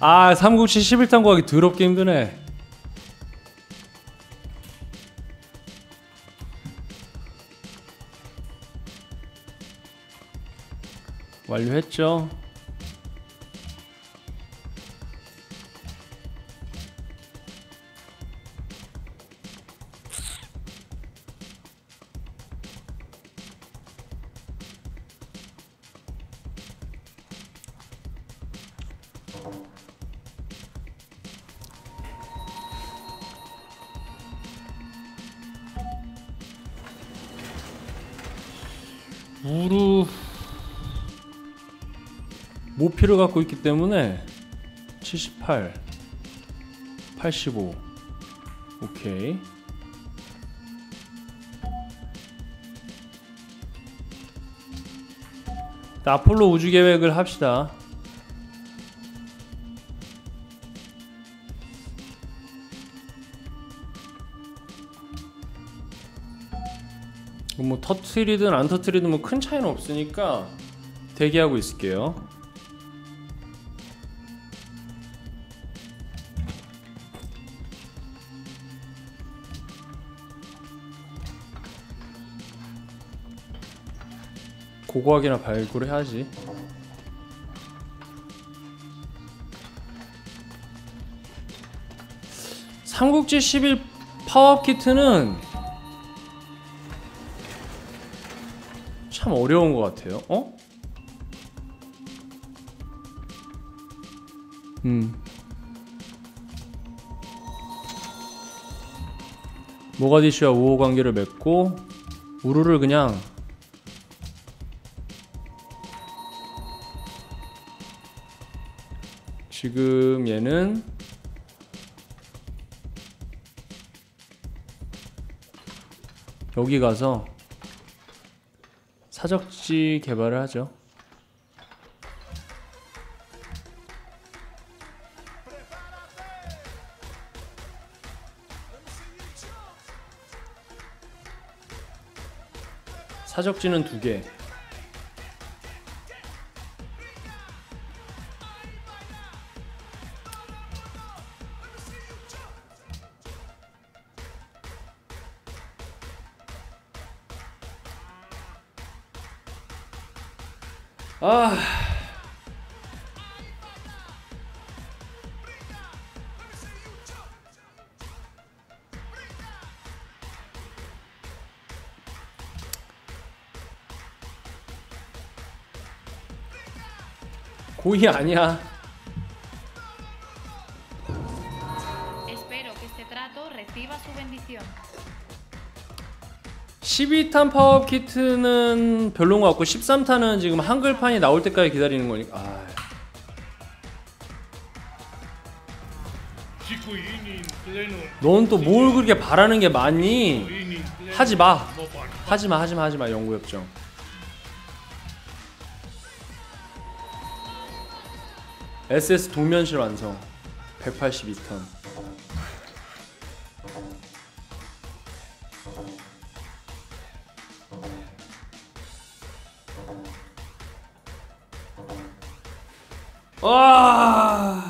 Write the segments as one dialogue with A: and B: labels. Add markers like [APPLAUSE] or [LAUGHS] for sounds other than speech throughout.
A: 아 삼국지 11탄 구하기 더럽게 힘드네. 완료했죠 모피를 갖고 있기 때문에 78 85 오케이. 자, 아폴로 우주 계획을 합시다. 뭐 터트리든 안 터트리든 뭐 큰 차이는 없으니까 대기하고 있을게요. 고고하게나 발굴을 해야지. 삼국지 11 파워업 키트는 참 어려운 것 같아요. 어? 음. 모가디슈와 우호 관계를 맺고 우루를 그냥 지금 얘는 여기 가서 사적지 개발을 하죠. 사적지는 두 개. 고의 아니야.
B: Espero que este trato reciba su bendición.
A: 12탄 파워업 키트는 별로인 것 같고 13탄은 지금 한글판이 나올 때까지 기다리는 거니까. 아.
C: 19이닝 플레이는
A: 넌또 뭘 그렇게 바라는 게 많니?
C: 이닝 플레이
A: 하지 마.
C: 뭐 봐.
A: 하지 마 하지 마 하지마 연구협정 SS 동면실 완성. 182턴. 와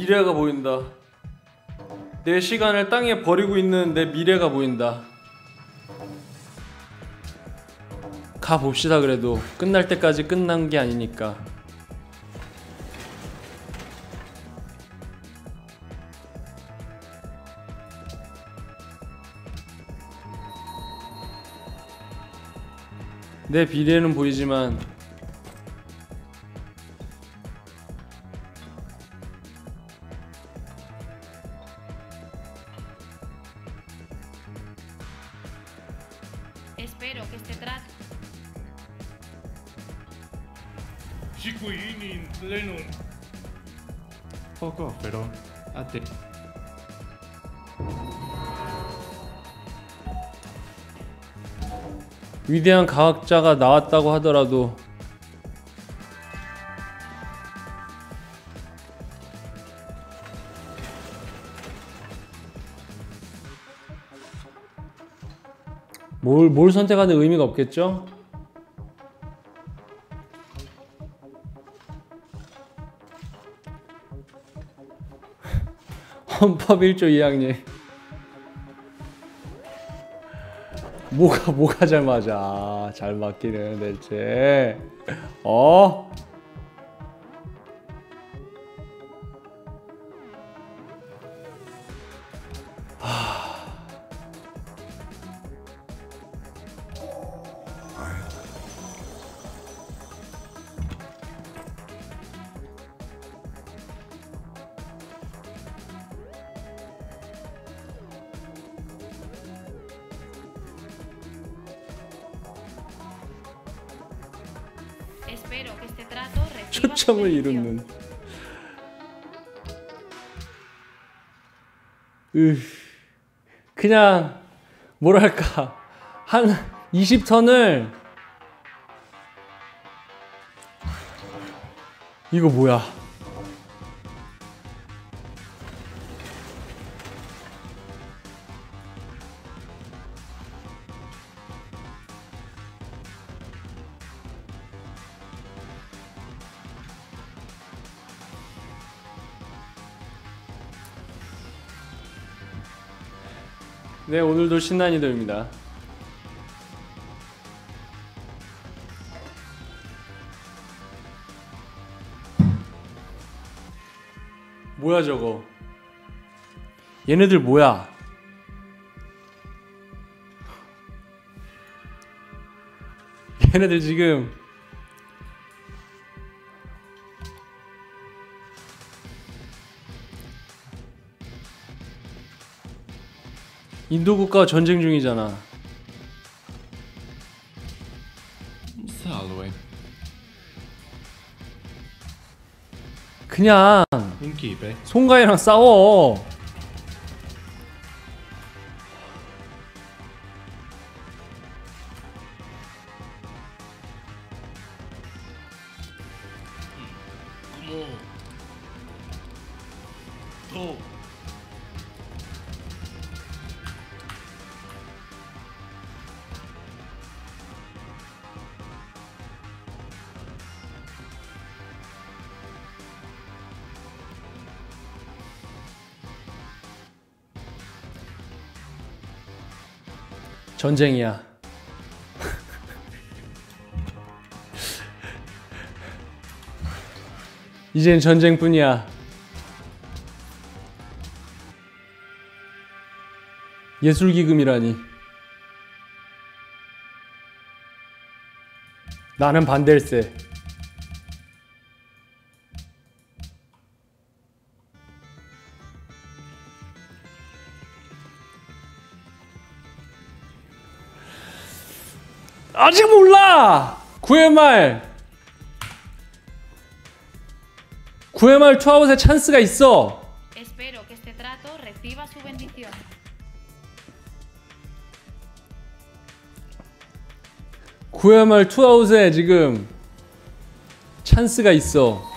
A: 미래가 보인다. 내 시간을 땅에 버리고 있는 내 미래가 보인다. 가 봅시다 그래도 끝날 때까지 끝난 게 아니니까. 내 미래는 보이지만 위대한 과학자가 나왔다고 하더라도 뭘, 뭘 선택하는 의미가 없겠죠? [LAUGHS] 헌법 1조 2항님 뭐가 뭐가 잘 맞아 아, 잘 맞기는 대체 어? 초점을
B: bendición.
A: 이루는. 으 그냥 뭐랄까. 한 20턴을. 이거 뭐야 네 오늘도 신난이도입니다. 뭐야 저거? 얘네들 뭐야? [LAUGHS] 얘네들 지금 인도 국가와 전쟁 중이잖아
C: Salve.
A: 그냥
C: Inchipe.
A: 송가이랑 싸워 전쟁이야. [LAUGHS] 이젠 전쟁뿐이야. 예술기금이라니. 나는 반댈세 아직 몰라 9회 말 9회 말 투아웃에 찬스가 있어. 구회말 투아웃에 지금 찬스가 있어.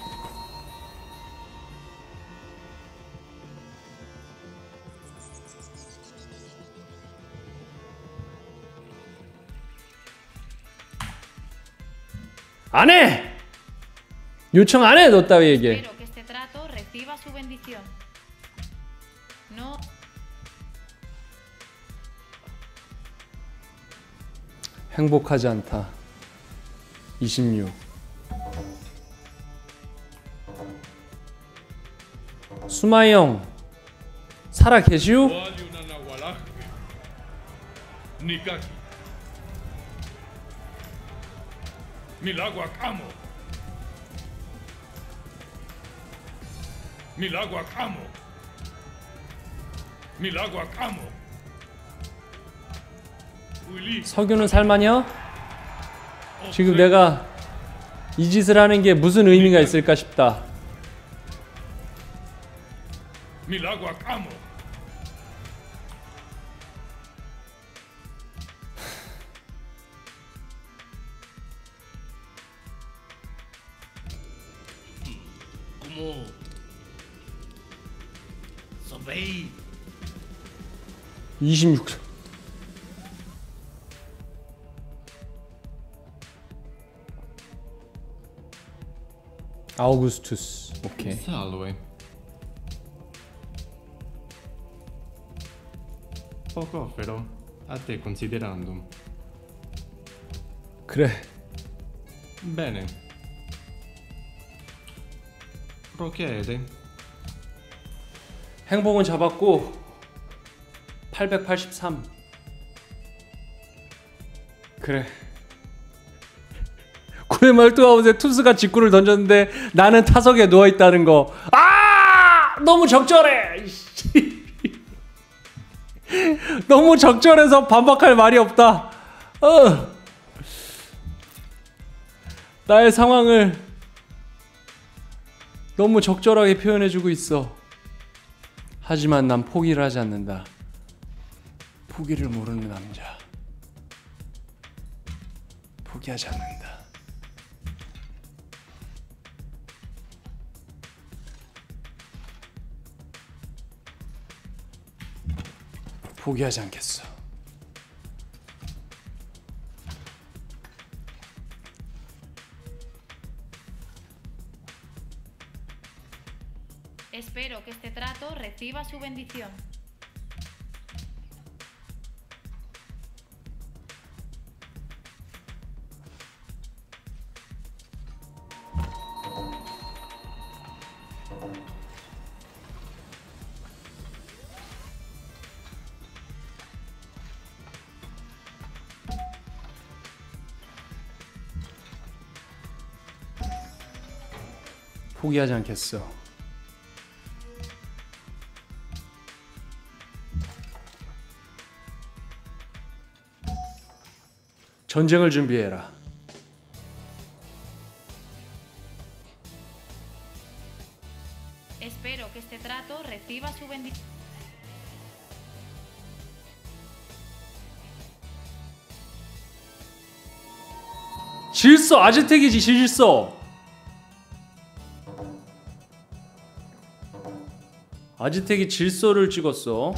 A: 안 해! 요청 안 해, 너 따위에게. 행복하지 않다. 26. 수마이 형, 살아 계시오?
C: Milagua Camo. Milagua Camo. Milagua. Willy.
A: 석유는 살만해요? 지금 내가 이 짓을 하는 게 무슨 의미가 있을까 싶다.
C: Milagua Camo.
A: 26. 아우구스투스. 오케이.
D: Salve. Poco offero a te considerando.
A: 그래.
D: Bene. Procede.
A: 행복은 잡았고 883. 그래. 구의 말투 가운데 투수가 직구를 던졌는데 나는 타석에 누워 있다는 거. 아! 너무 적절해. 씨. [LAUGHS] 너무 적절해서 반박할 말이 없다. 어. 나의 상황을 너무 적절하게 표현해주고 있어. 하지만 난 포기를 하지 않는다. 포기를 모르는 남자. 포기하지 않는다. 포기하지 않겠어.
B: Espero que este trato reciba su bendición.
A: 포기하지 않겠어. 전쟁을 준비해라. 질서 아즈텍이지 질서. 아즈텍이 질서를 찍었어.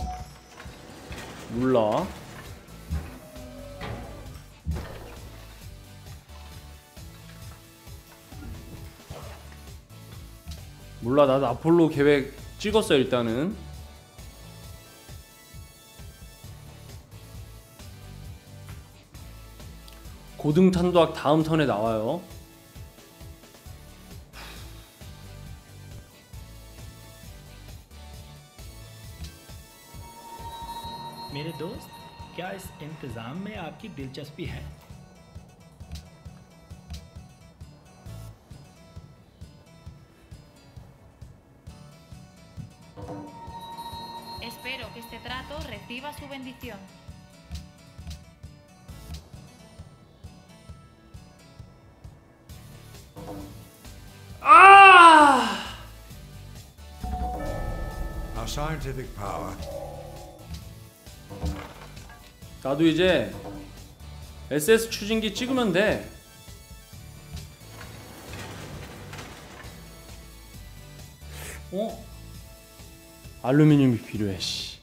A: 몰라. 몰라 나도 아폴로 계획 찍었어 일단은. 고등 탄도학 다음 턴에 나와요.
E: इंतज़ाम में आपकी दिलचस्पी है
B: Espero que este trato reciba su bendición.
F: Our scientific power
A: 나도 이제 SS 추진기 찍으면 돼. 어? 알루미늄이 필요해 씨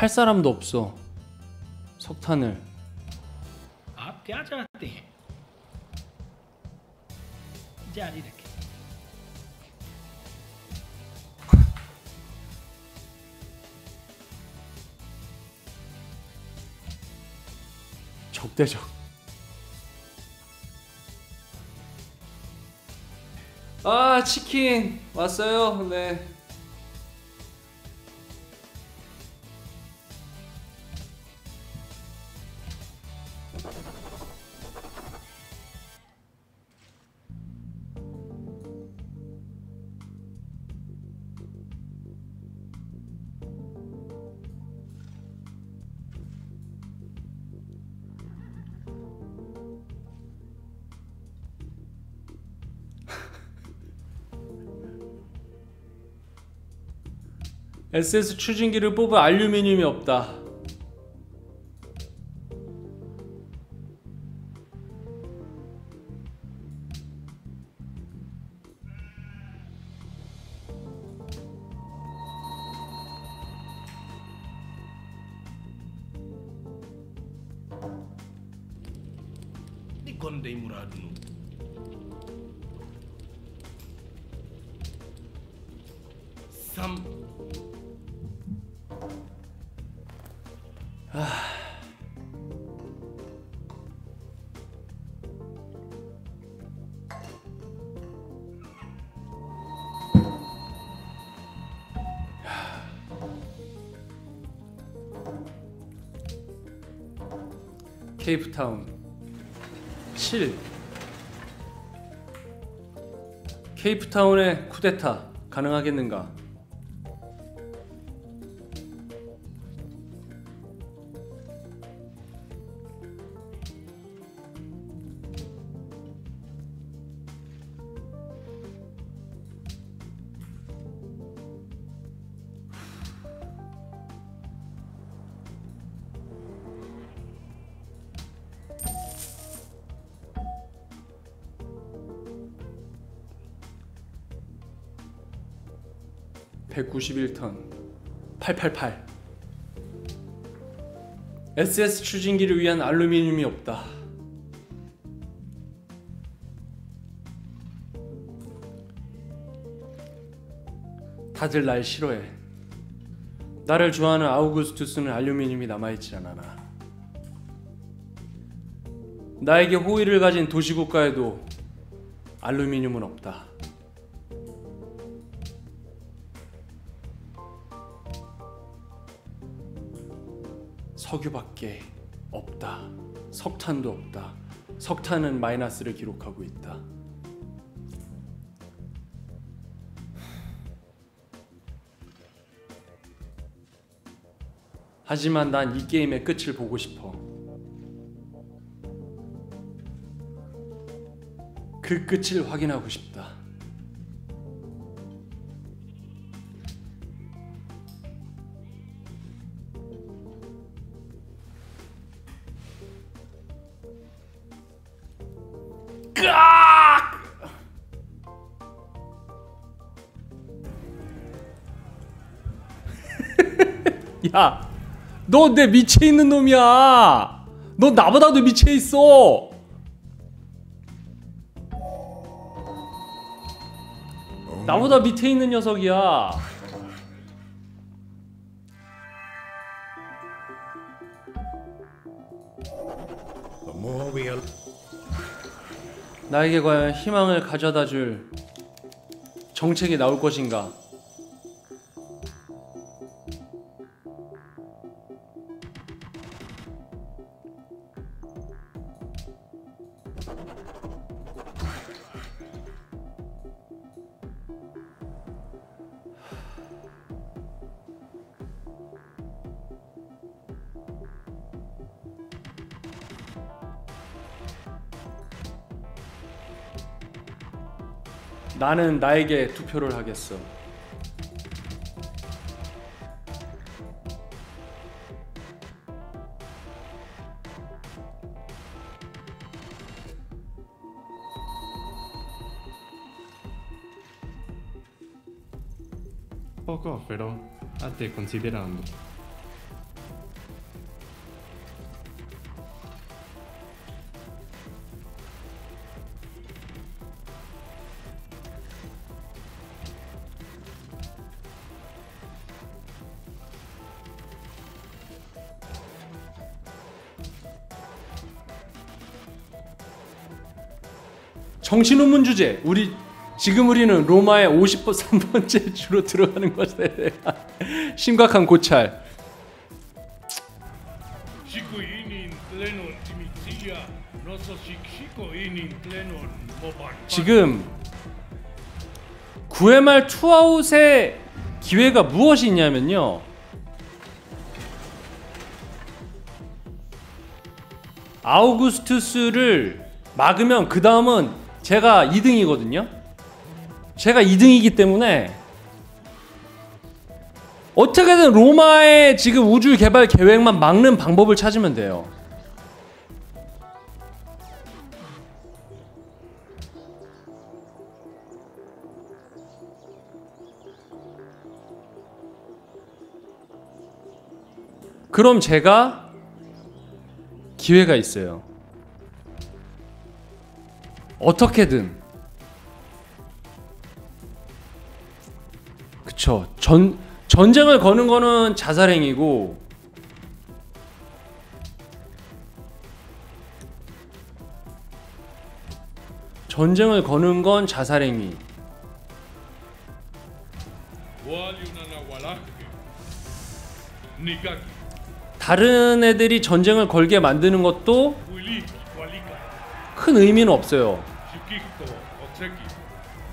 A: 살 사람도 없어 석탄을.
E: 아, 뼈자띠 자리 이렇게.
A: 적대적. 아 치킨 왔어요. 네. SS 추진기를 뽑을 알루미늄이 없다. 케이프타운 7 케이프타운의 쿠데타 가능하겠는가? (191턴) (888) SS 추진기를 위한 알루미늄이 없다. 다들 날 싫어해. 나를 좋아하는 아우구스투스는 알루미늄이 남아있지 않아. 나에게 호의를 가진 도시국가에도 알루미늄은 없다. 석유밖에 없다. 석탄도 없다. 석탄은 마이너스를 기록하고 있다. 하지만 난 이 게임의 끝을 보고 싶어. 그 끝을 확인하고 싶다. 야, 너 내 밑에 있는 놈이야. 너 나보다도 밑에 있어. 나보다 밑에 있는 녀석이야. 나에게 과연 희망을 가져다 줄 정책이 나올 것인가? 나는 나에게 투표를 하겠어.
D: Poco però a te considerando.
A: 정신논문 주제. 우리 지금 우리는 로마의 53번째 [LAUGHS] 주로 들어가는 것에 대한 [LAUGHS] 심각한 고찰. 지금 9회 말 투아웃의 기회가 무엇이 있냐면요. 아우구스투스를 막으면 그 다음은 제가 2등이거든요. 제가 2등이기 때문에 어떻게든 로마의 지금 우주 개발 계획만 막는 방법을 찾으면 돼요. 그럼 제가 기회가 있어요. 어떻게든 그쵸 전 전쟁을 거는 거는 자살행위고 전쟁을 거는 건 자살행위. 다른 애들이 전쟁을 걸게 만드는 것도. 큰 의미는 없어요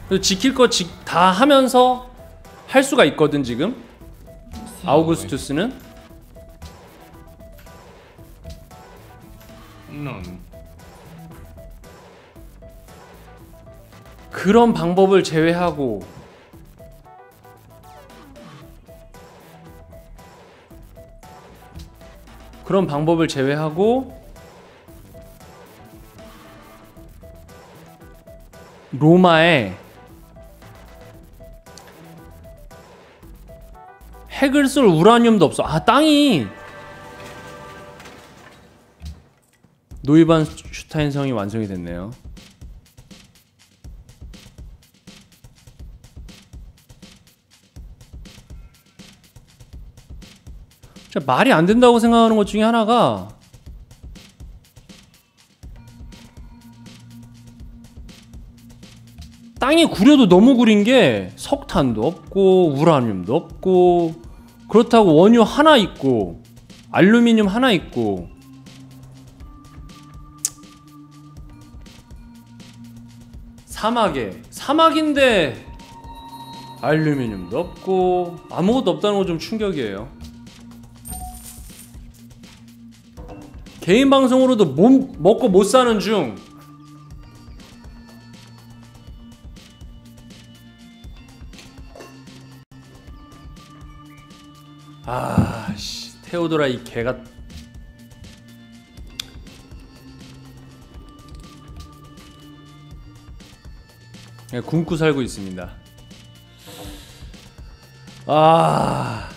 A: 그래서 지킬 거 다 하면서 할 수가 있거든 지금. 아우구스투스는? 그런 방법을 제외하고 그런 방법을 제외하고 로마에 핵을 쏠 우라늄도 없어. 아 땅이 노이반 슈타인 성이 완성이 됐네요. 말이 안 된다고 생각하는 것 중에 하나가 땅이 구려도 너무 구린 게 석탄도 없고 우라늄도 없고 그렇다고 원유 하나 있고 알루미늄 하나 있고 사막에 사막인데 알루미늄도 없고 아무것도 없다는 거 좀 충격이에요. 개인 방송으로도 못, 먹고 못 사는 중 테오도라 이 개가 그냥 굶고 살고 있습니다. 아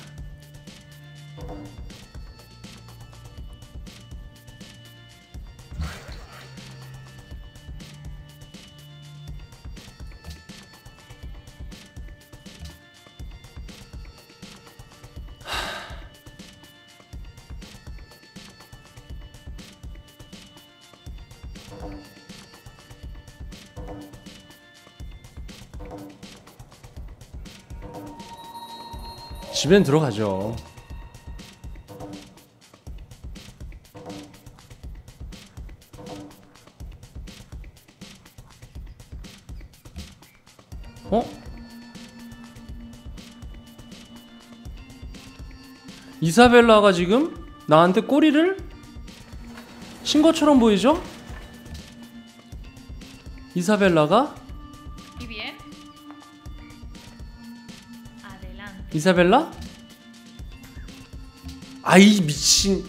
A: 집엔 들어가죠. 어? 이사벨라가 지금 나한테 꼬리를 친 것처럼 보이죠? 이사벨라가. 이사벨라? 아이 미친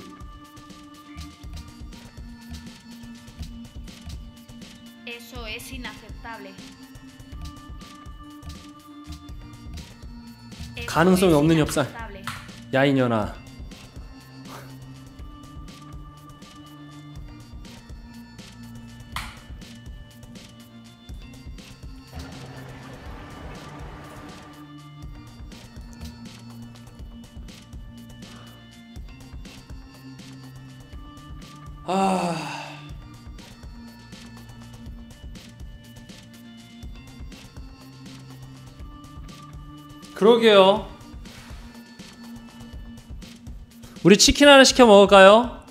A: 가능성이 없는 협상.
B: inaceptable.
A: 야 이년아 아 그러게요 우리 치킨 하나 시켜 먹을까요?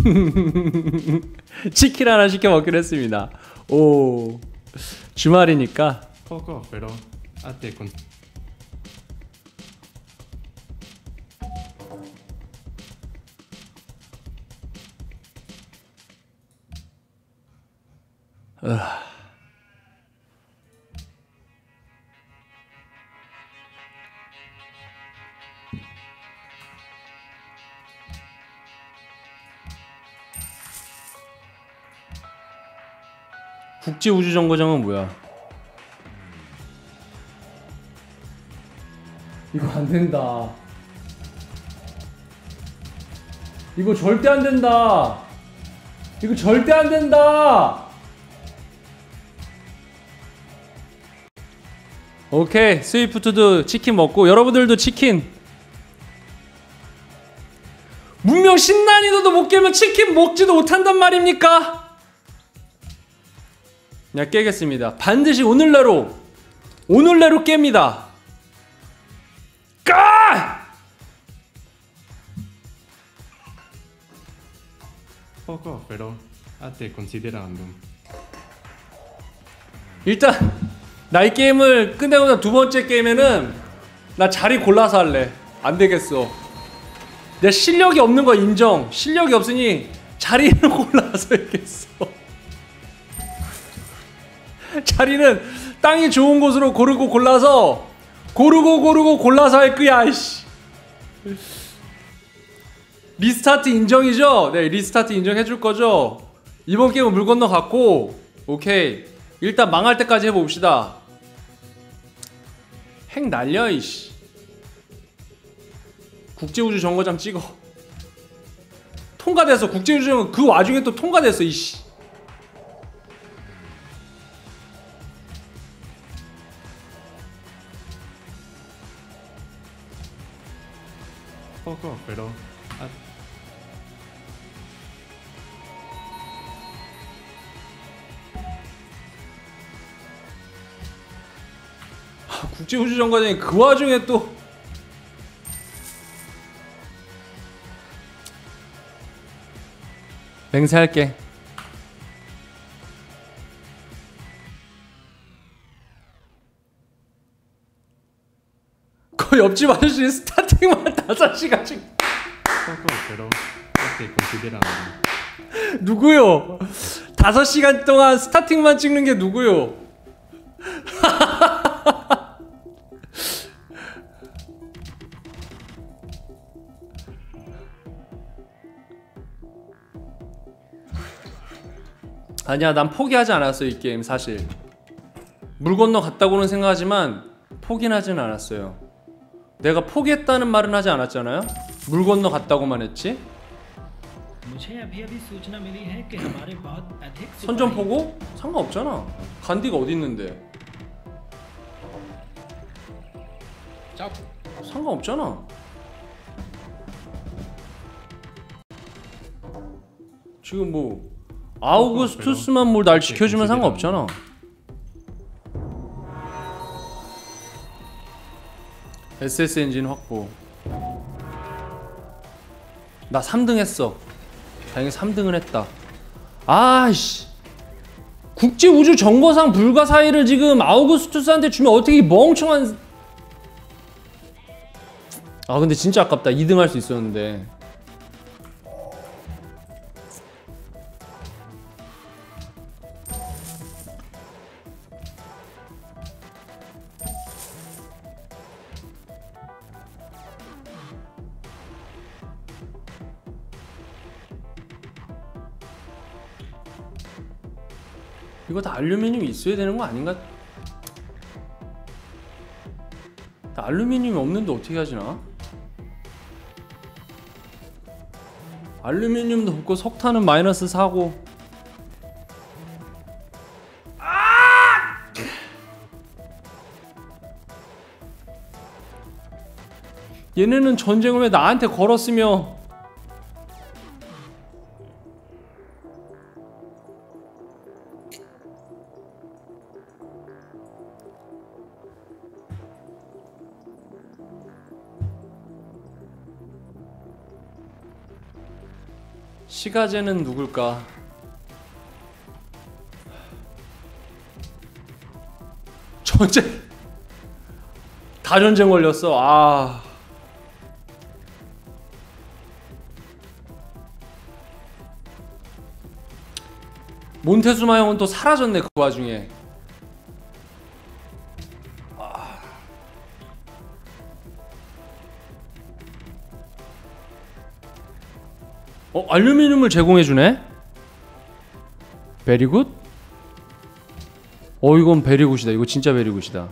A: [LAUGHS] 치킨 하나 시켜 먹기로 했습니다. 오 주말이니까
D: poco, pero hazte
A: 국제 우주 정거장은 뭐야? 이거 안 된다. 이거 절대 안 된다. 이거 절대 안 된다. 오케이 스위프트도 치킨 먹고 여러분들도 치킨 문명 신난이도도 못 깨면 치킨 먹지도 못한단 말입니까? 야 깨겠습니다. 반드시 오늘내로 오늘내로 깹니다. 까!
D: Poco, pero state considerando.
A: 일단 나이 게임을 끝내고 난 두 번째 게임에는 나 자리 골라서 할래. 안 되겠어. 내 실력이 없는 거 인정. 실력이 없으니 자리를 [LAUGHS] 골라서 해야겠어 [LAUGHS] 자리는 땅이 좋은 곳으로 고르고 골라서 고르고 고르고 골라서 할 거야 이씨. restart 인정이죠? 네 restart 인정해 줄 거죠? 이번 게임은 물 건너 갔고 오케이. 일단 망할 때까지 해봅시다. 핵 날려 이씨. 국제우주 정거장 찍어. 통과됐어 국제우주 정거 그 와중에 또 통과됐어 이씨
D: Poco, pero state
A: 국제우주 정거장이 그 와중에 또 맹세할게 옆집 아저씨 스타팅만 5시간씩
D: Poco, pero state considerando.
A: 누구요? 5시간 동안 스타팅만 찍는 게 누구요? [LAUGHS] 아니야, 난 포기하지 않았어, 이 게임 사실. 물 건너 갔다고는 생각하지만 포기는 하진 않았어요. 내가 포기했다는 말은 하지 않았잖아요? 물 건너 갔다고만 했지? 선전 보고? 상관없잖아. 간디가 어디 있는데? 상관없잖아. 지금 뭐 아우구스투스만 뭘 날 지켜주면 네, 네, 네. 상관없잖아. SS 엔진 확보. 나 3등 했어. 다행히 3등은 했다. 아이씨. 국제 우주 정거상 불가 사이를 지금 아우구스투스한테 주면 어떻게 이 멍청한 아 근데 진짜 아깝다 2등 할 수 있었는데 이거 다 알루미늄이 있어야 되는 거 아닌가? 나 알루미늄이 없는데 어떻게 하지나? 알루미늄도 없고 석탄은 마이너스 4고 얘네는 전쟁을 왜 나한테 걸었으며 시가제는 누굴까? 전쟁 다 전쟁 걸렸어. 아. 몬테수마 형은 또 사라졌네 그 와중에. 어 알루미늄을 제공해 주네. 베리굿? 어 이건 베리굿이다. 이거 진짜 베리굿이다.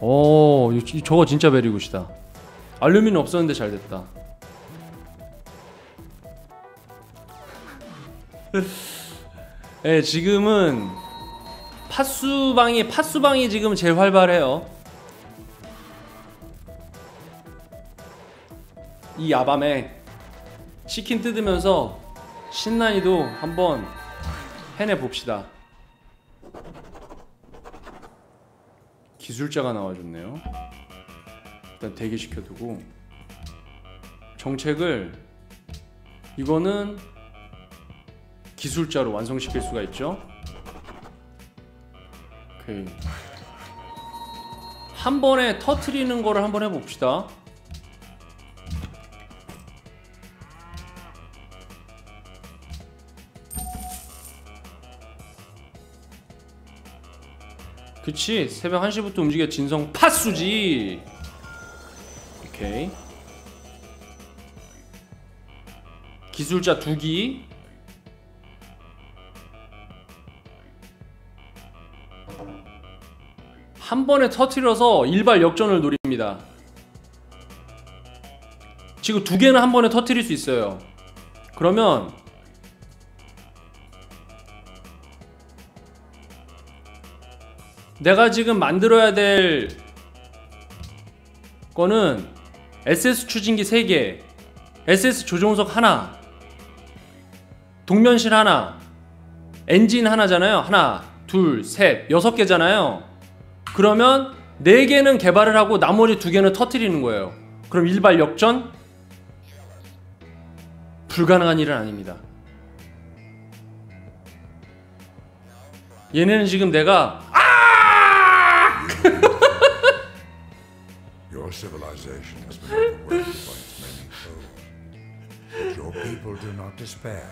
A: 어 저거 진짜 베리굿이다. 알루미늄 없었는데 잘 됐다. [LAUGHS] 예, 네, 지금은 팥수방이 팥수방이 지금 제일 활발해요. 이 야밤에 치킨 뜯으면서 신난이도 한번 해내 봅시다. 기술자가 나와줬네요. 일단 대기시켜두고 정책을 이거는 기술자로 완성시킬 수가 있죠. 오케이. 한 번에 터트리는 거를 한번 해봅시다. 그치? 새벽 1시부터 움직여 진성 팥수지! 오케이. 기술자 두기. 한 번에 터트려서 일발 역전을 노립니다. 지금 두 개는 한 번에 터트릴 수 있어요. 그러면 내가 지금 만들어야 될 거는 SS 추진기 3개, SS 조종석 하나, 동면실 하나, 엔진 하나잖아요. 하나, 둘, 셋, 여섯 개잖아요. 그러면 네 개는 개발을 하고 나머지 두 개는 터트리는 거예요. 그럼 일발 역전? 불가능한 일은 아닙니다. 얘네는 지금 내가
F: Your civilization has been overwhelmed by its many foes. But your people do not despair,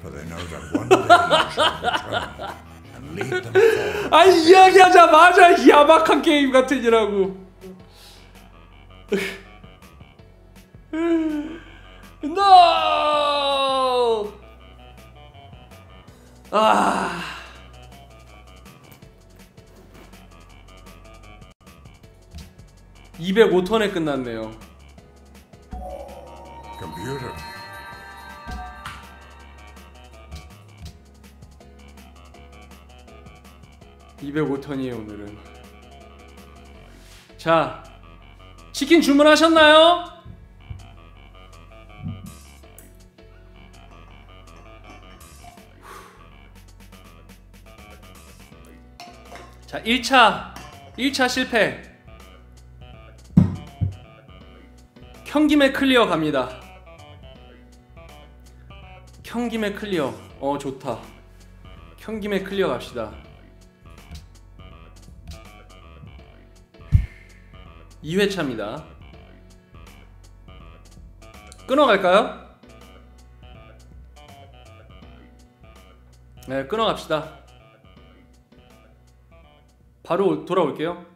F: for they know that one day you shall return and lead them forward.
A: 아 이야기하자마자 이 야박한 게임 같으니라고 NO! 아 (205턴에) 끝났네요.
F: Computer,
A: 205턴이에요 오늘은. 자 치킨 주문하셨나요? 자 1차 1차 실패 켠김에 clear 갑니다 켠김에 clear 어 좋다 켠김에 clear 갑시다 2회차입니다. 끊어갈까요? 네, 끊어갑시다. 바로 돌아올게요.